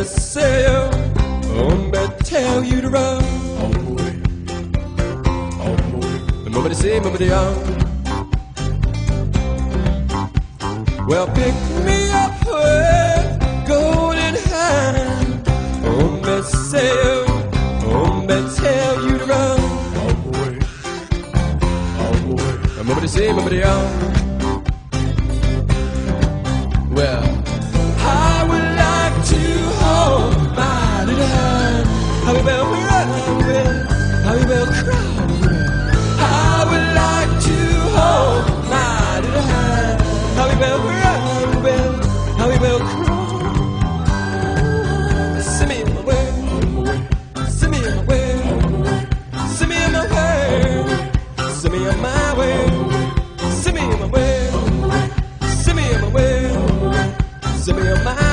oh, tell you to run. Oh boy. Oh boy. Nobody say, nobody on. Well, pick me up with golden hand. Oh, but say you, oh, but tell you to run. Oh boy. Oh boy. Nobody say, nobody on. I would like to hold hand. Send me my way, send me my way, send me my way, send me my way, send me my way, send me my way.